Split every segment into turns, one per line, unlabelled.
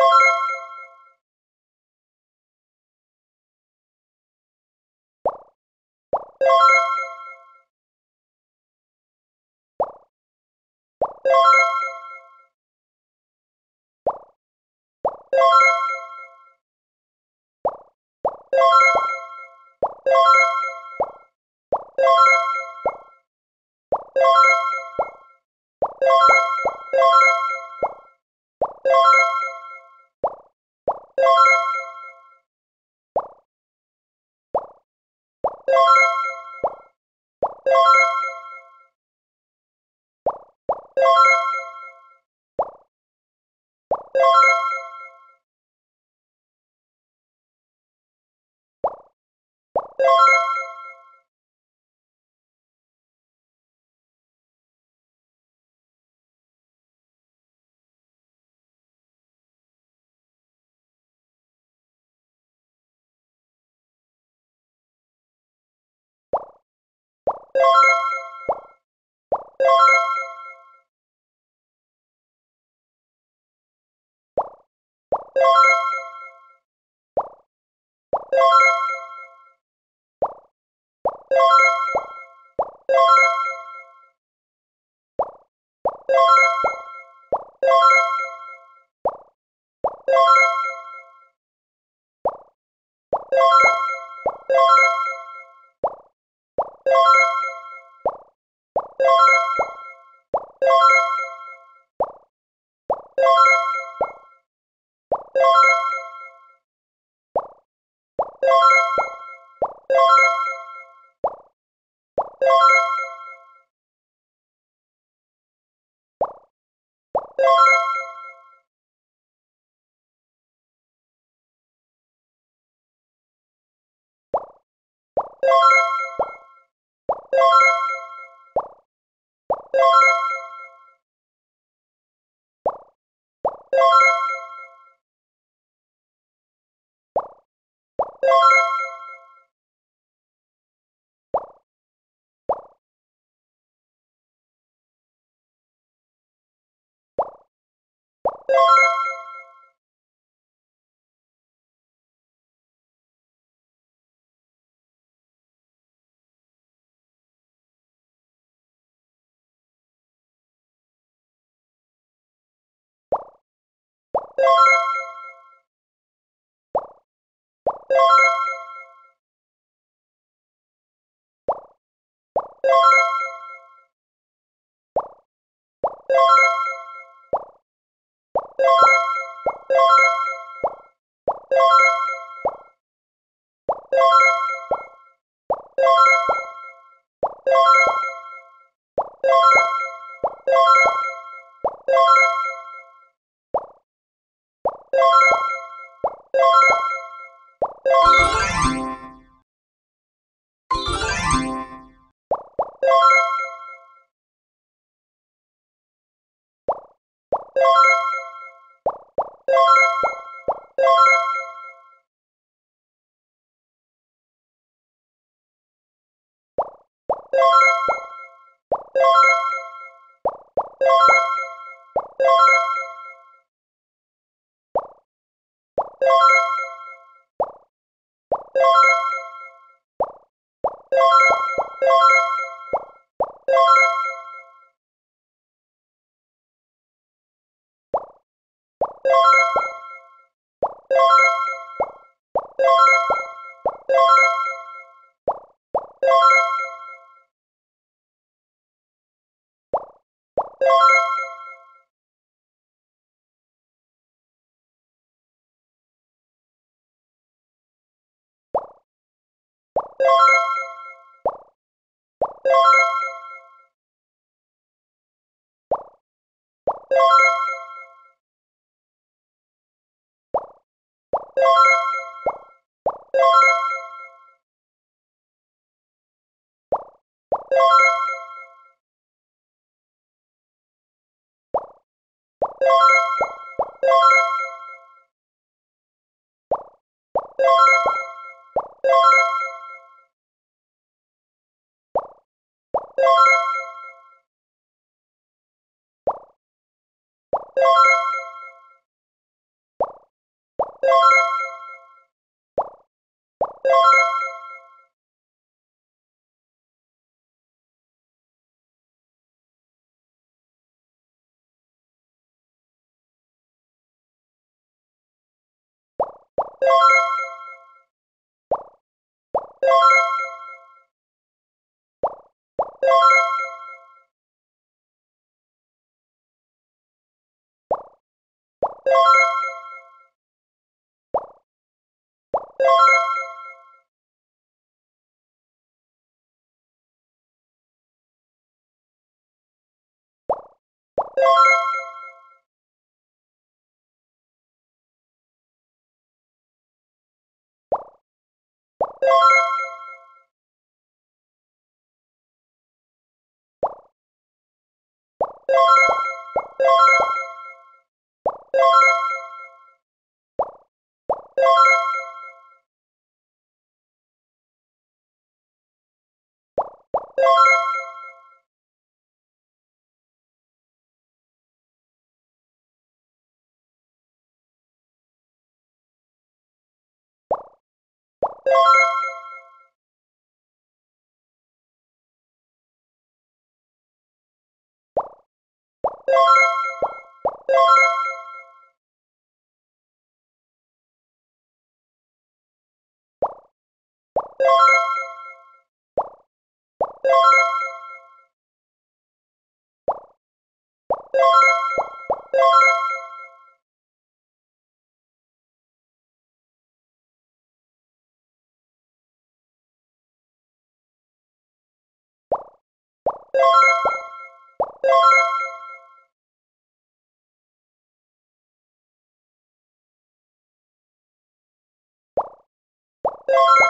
Bye. Thank you. you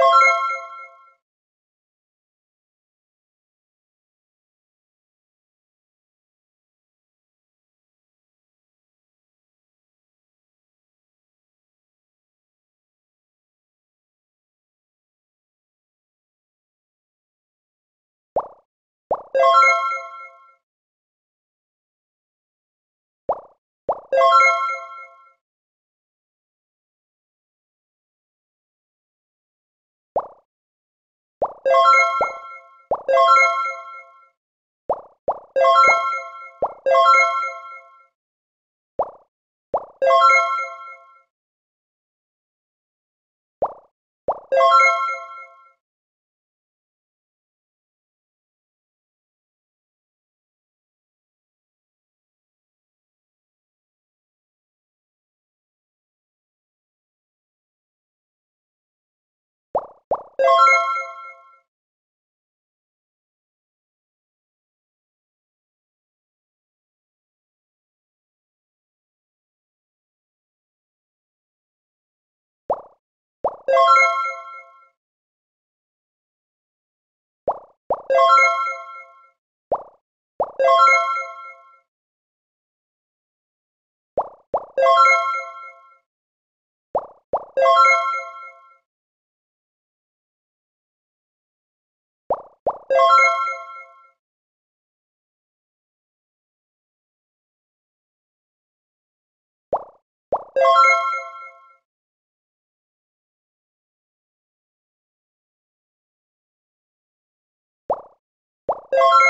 you Bye. Bye.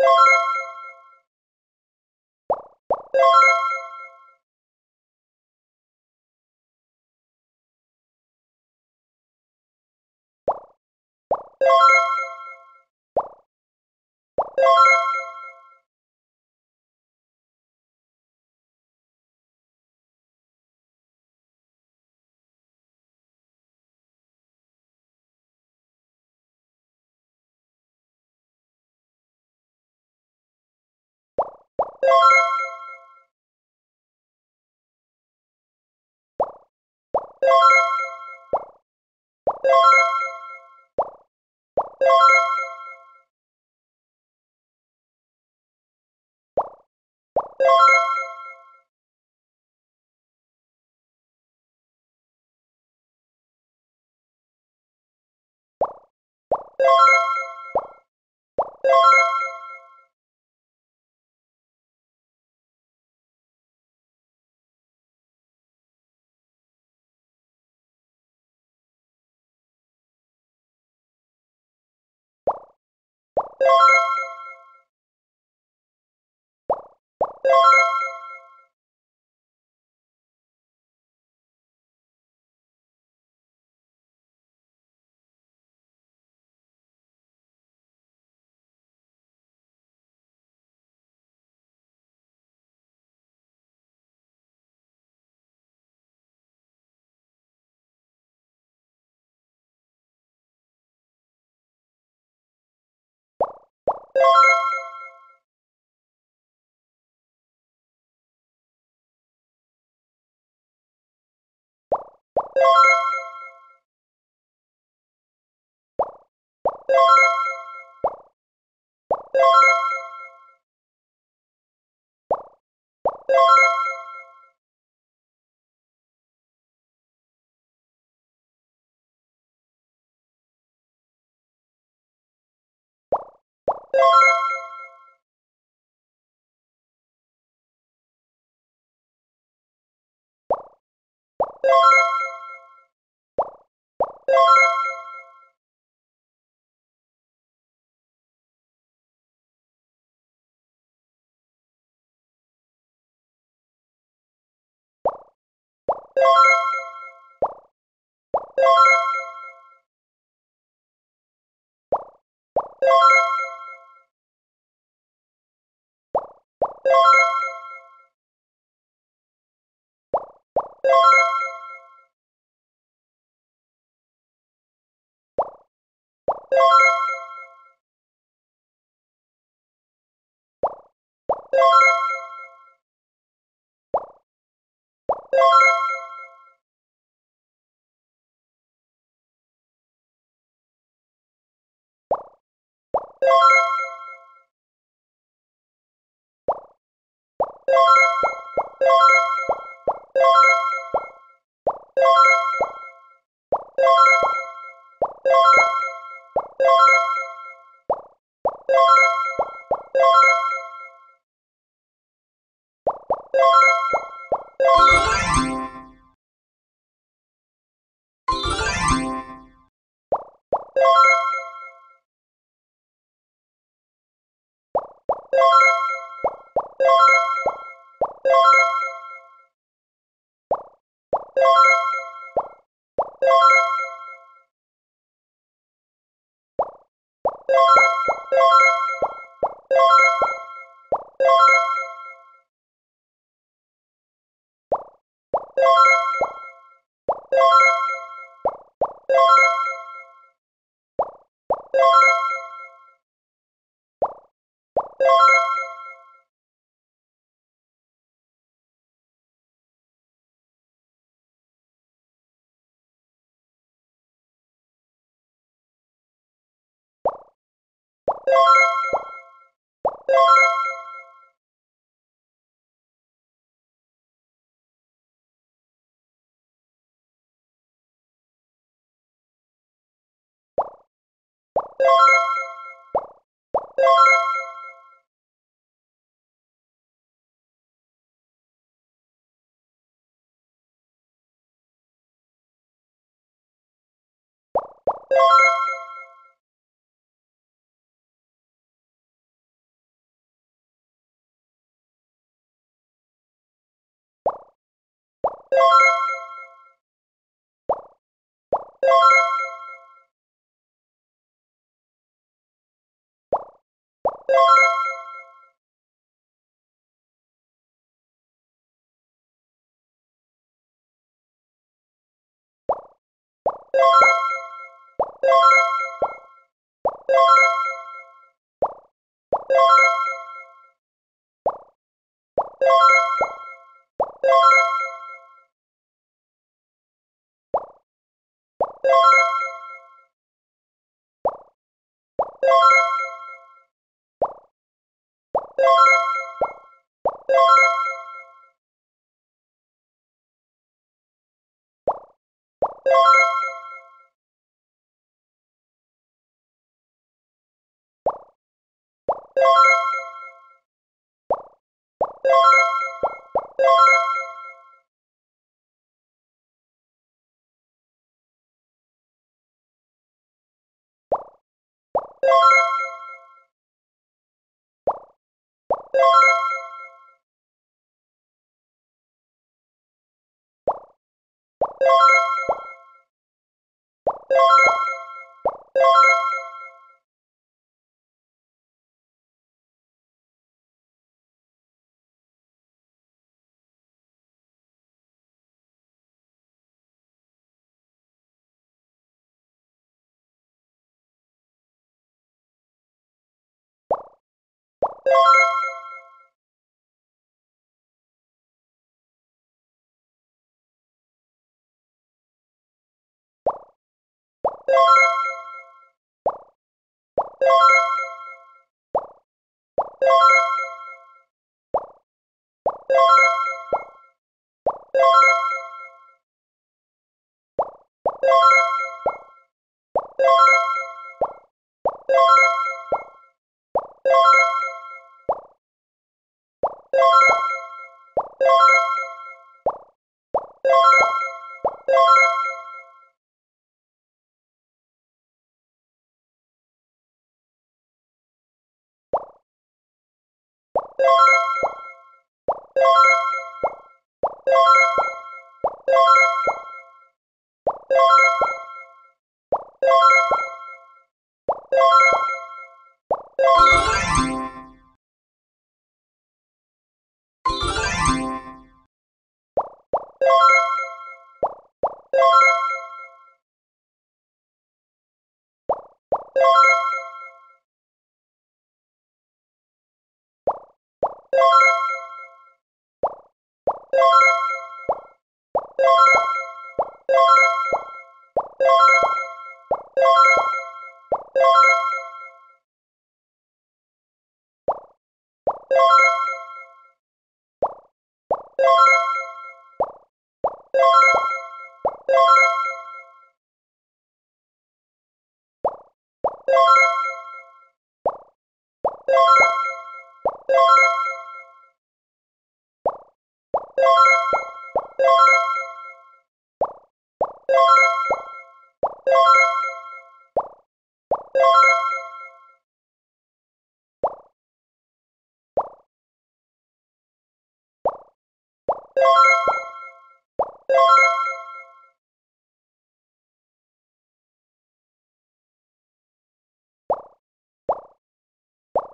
you Bye. you you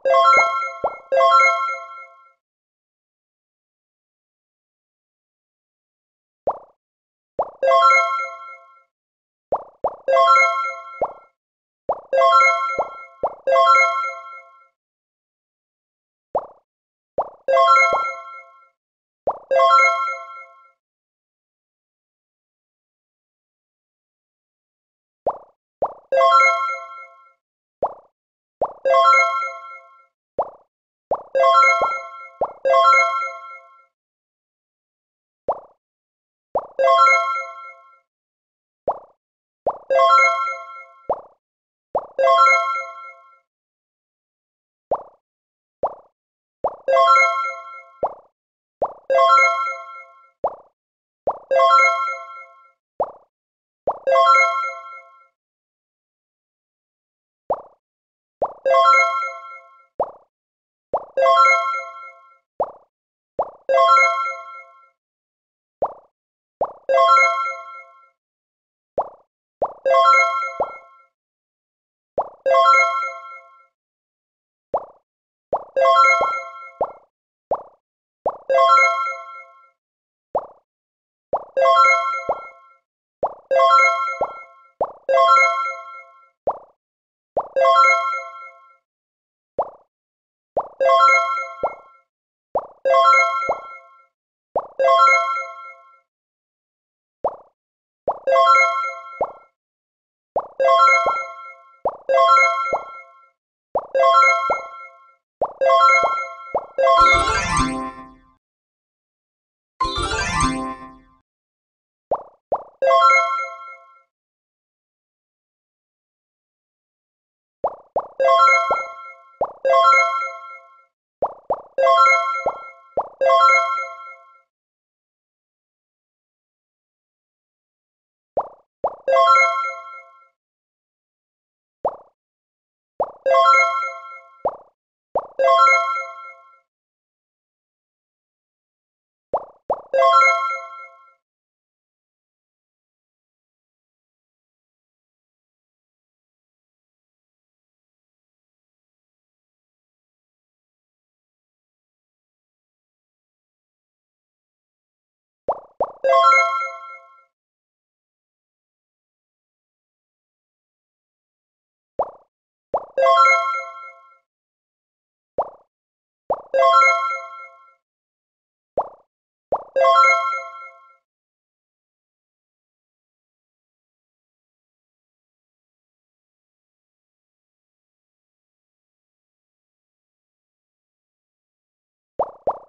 Thank you.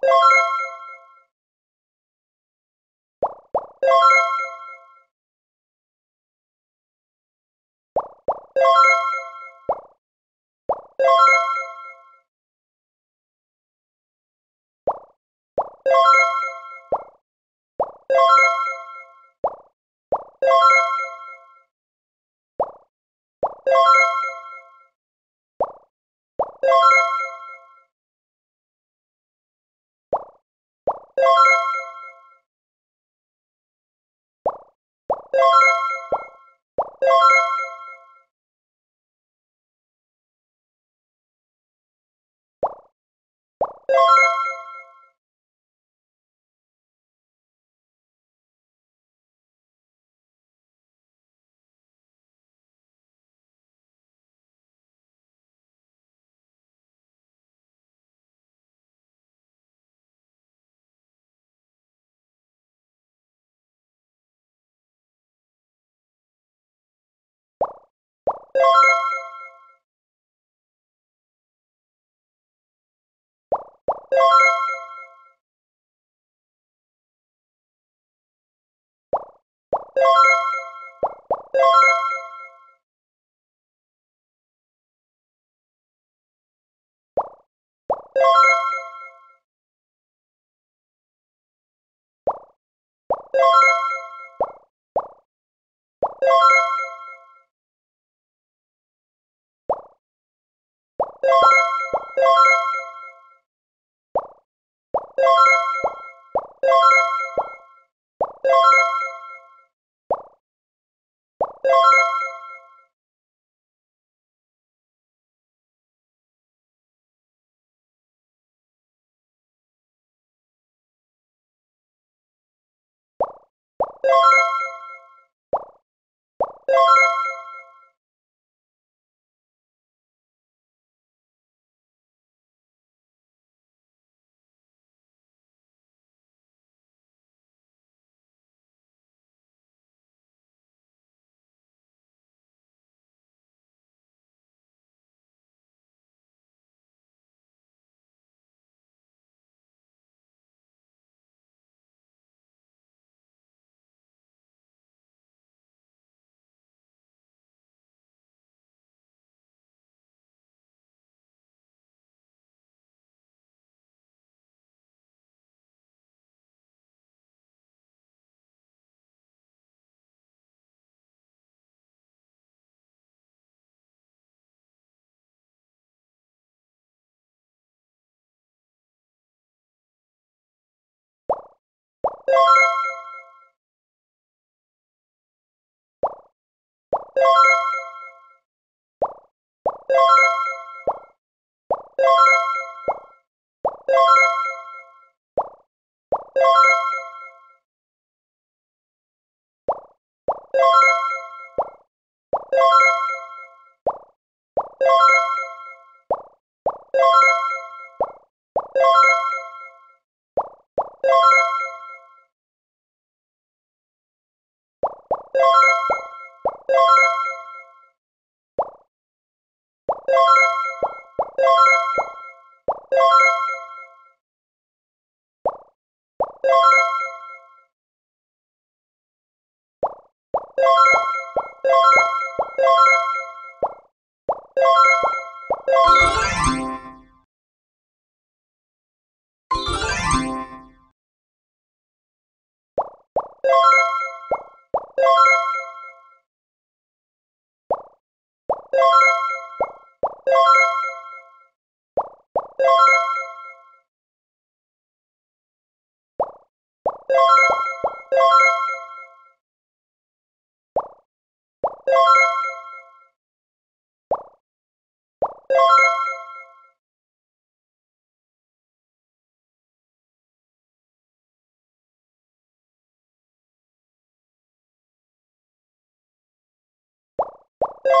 Bye. you you you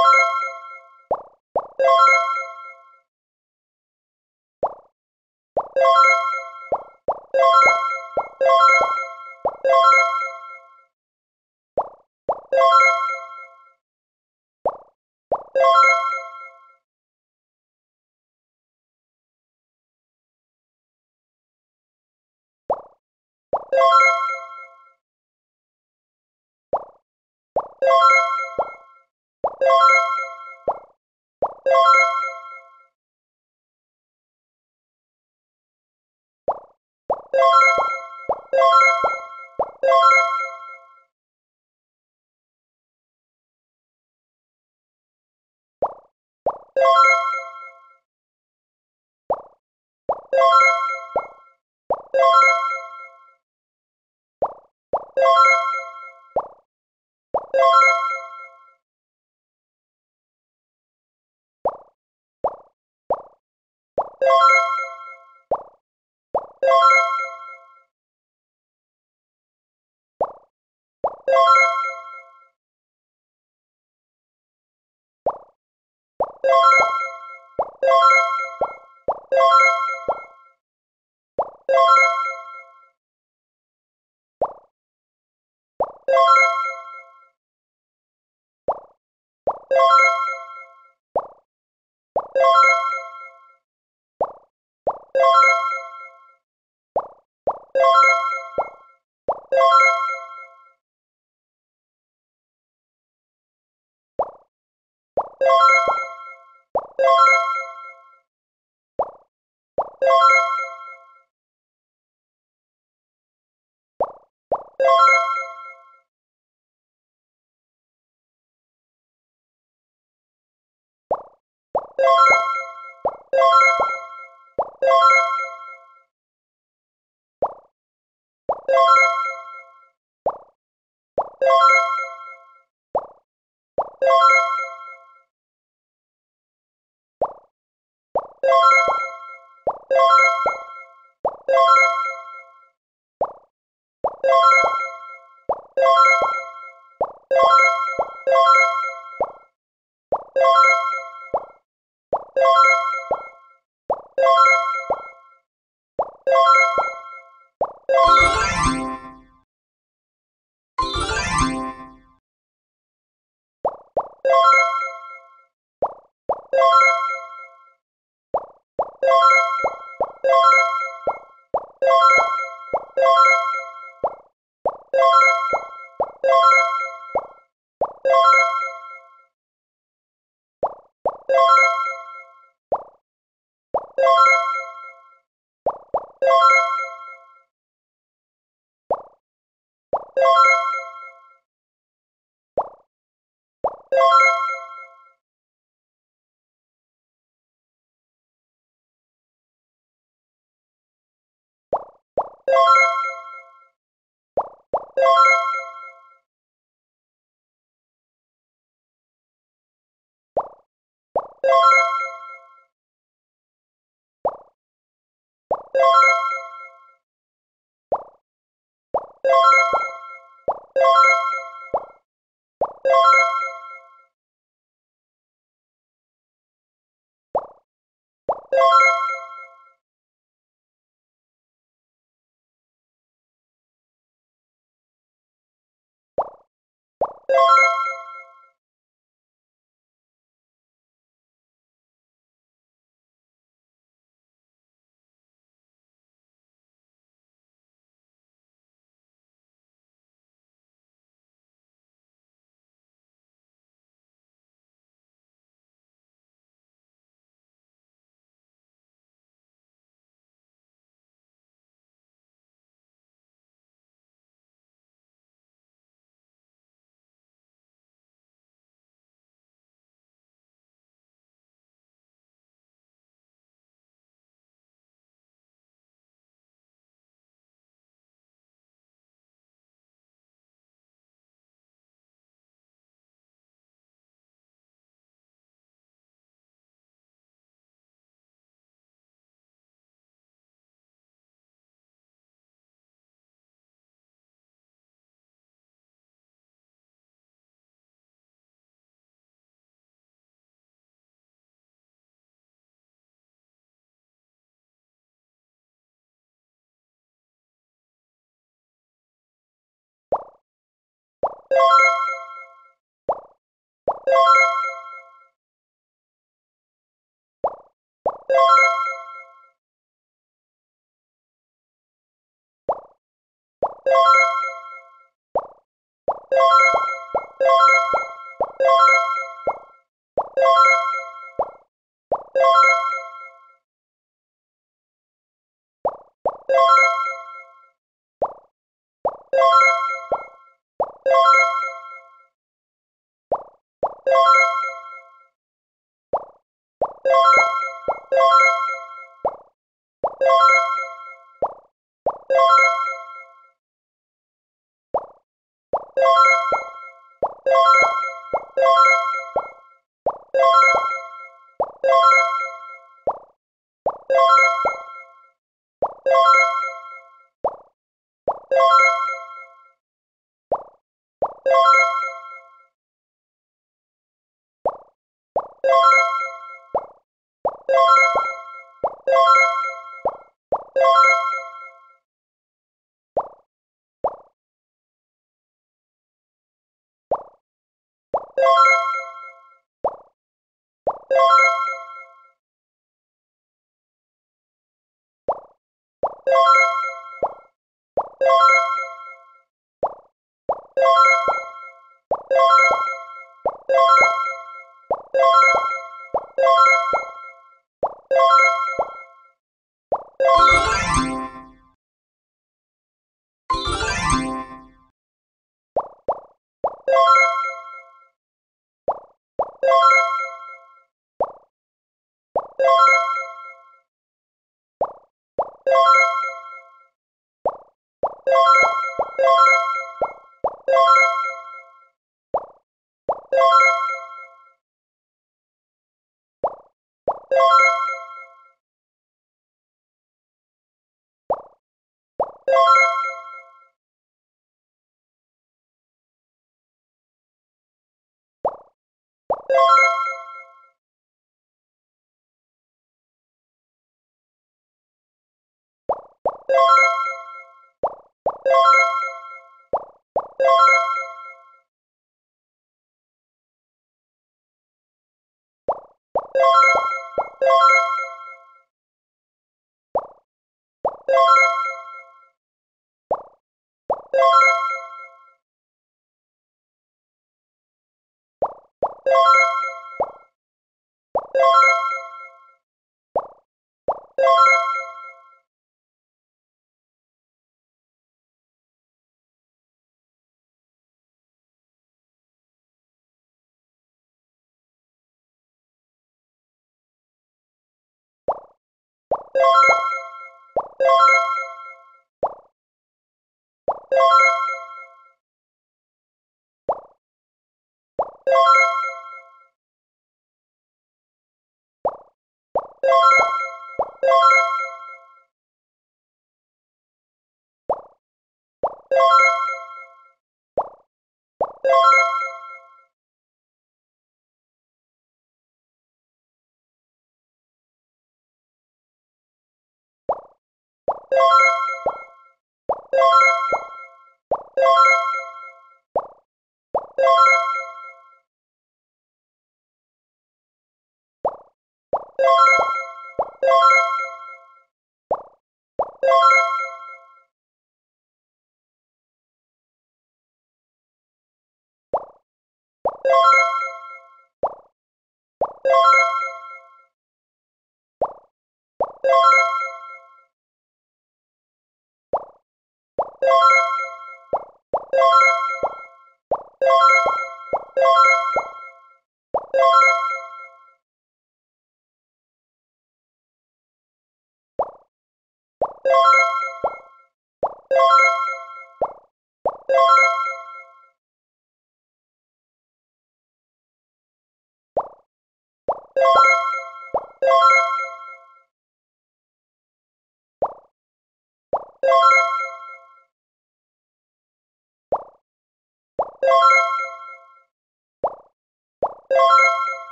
you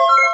Thank you.